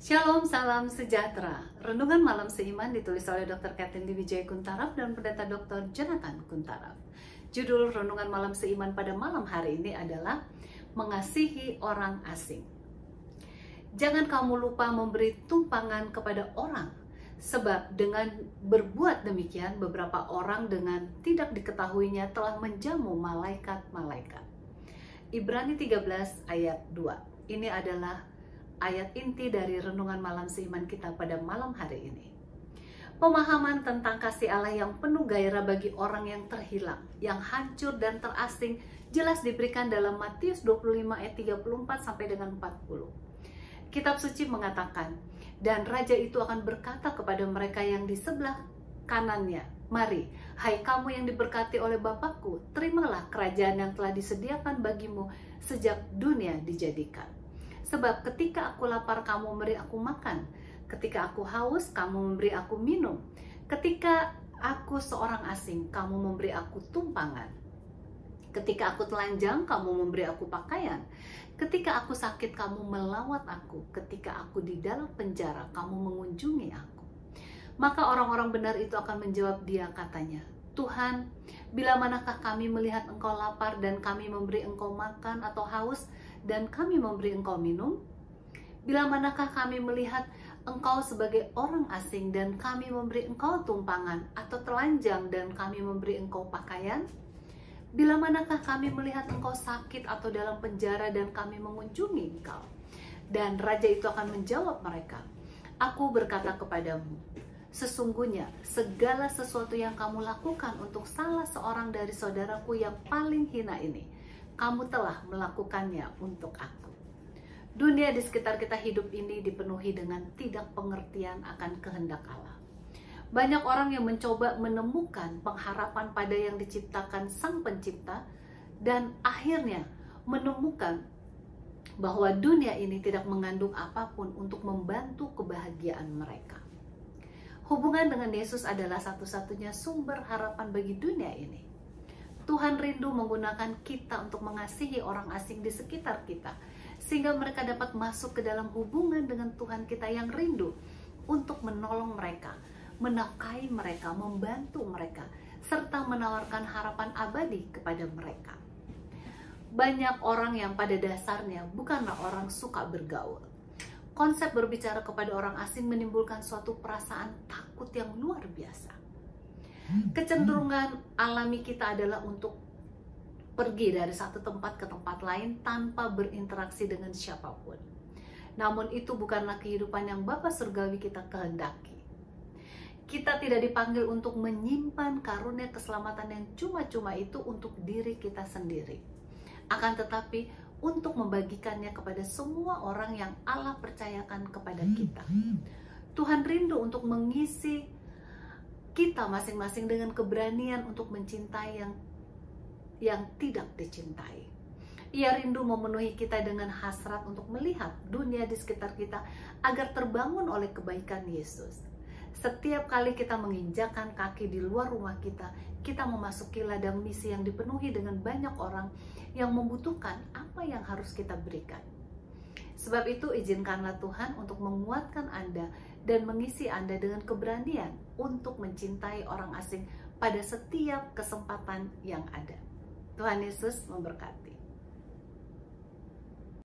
Shalom, salam sejahtera. Renungan malam seiman ditulis oleh Dr. Kathleen Wijaya Kuntaraf dan Pendeta Dr. Jonathan Kuntaraf. Judul renungan malam seiman pada malam hari ini adalah Mengasihi Orang Asing. Jangan kamu lupa memberi tumpangan kepada orang, sebab dengan berbuat demikian beberapa orang dengan tidak diketahuinya telah menjamu malaikat-malaikat. Ibrani 13 ayat 2. Ini adalah ayat inti dari renungan malam seiman kita pada malam hari ini. Pemahaman tentang kasih Allah yang penuh gairah bagi orang yang terhilang, yang hancur dan terasing jelas diberikan dalam Matius 25 ayat 34 sampai dengan 40. Kitab suci mengatakan, dan raja itu akan berkata kepada mereka yang di sebelah kanannya, Mari, hai kamu yang diberkati oleh Bapakku, terimalah kerajaan yang telah disediakan bagimu sejak dunia dijadikan Sebab ketika aku lapar, kamu memberi aku makan. Ketika aku haus, kamu memberi aku minum. Ketika aku seorang asing, kamu memberi aku tumpangan. Ketika aku telanjang, kamu memberi aku pakaian. Ketika aku sakit, kamu melawat aku. Ketika aku di dalam penjara, kamu mengunjungi aku. Maka orang-orang benar itu akan menjawab dia katanya, Tuhan, bila manakah kami melihat engkau lapar dan kami memberi engkau makan atau haus dan kami memberi engkau minum? Bila manakah kami melihat engkau sebagai orang asing dan kami memberi engkau tumpangan atau telanjang dan kami memberi engkau pakaian? Bila manakah kami melihat engkau sakit atau dalam penjara dan kami mengunjungi engkau? Dan raja itu akan menjawab mereka, Aku berkata kepadamu, Sesungguhnya segala sesuatu yang kamu lakukan untuk salah seorang dari saudaraku yang paling hina ini, kamu telah melakukannya untuk aku. Dunia di sekitar kita hidup ini dipenuhi dengan tidak pengertian akan kehendak Allah. Banyak orang yang mencoba menemukan pengharapan pada yang diciptakan Sang Pencipta dan akhirnya menemukan bahwa dunia ini tidak mengandung apa pun untuk membantu kebahagiaan mereka. Hubungan dengan Yesus adalah satu-satunya sumber harapan bagi dunia ini. Tuhan rindu menggunakan kita untuk mengasihi orang asing di sekitar kita, sehingga mereka dapat masuk ke dalam hubungan dengan Tuhan kita yang rindu untuk menolong mereka, menafkahi mereka, membantu mereka, serta menawarkan harapan abadi kepada mereka. Banyak orang yang pada dasarnya bukanlah orang suka bergaul, konsep berbicara kepada orang asing menimbulkan suatu perasaan takut yang luar biasa. Kecenderungan alami kita adalah untuk pergi dari satu tempat ke tempat lain tanpa berinteraksi dengan siapa pun. Namun itu bukanlah kehidupan yang Bapa Surgawi kita kehendaki. Kita tidak dipanggil untuk menyimpan karunia keselamatan yang cuma-cuma itu untuk diri kita sendiri. Akan tetapi untuk membagikannya kepada semua orang yang Allah percayakan kepada hmm, kita. Hmm. Tuhan rindu untuk mengisi kita masing-masing dengan keberanian untuk mencintai yang yang tidak dicintai. Ia rindu memenuhi kita dengan hasrat untuk melihat dunia di sekitar kita agar terbangun oleh kebaikan Yesus. Setiap kali kita menginjakan kaki di luar rumah kita, kita memasuki ladang misi yang dipenuhi dengan banyak orang yang membutuhkan apa yang harus kita berikan. Sebab itu izinkanlah Tuhan untuk menguatkan Anda dan mengisi Anda dengan keberanian untuk mencintai orang asing pada setiap kesempatan yang ada. Tuhan Yesus memberkati.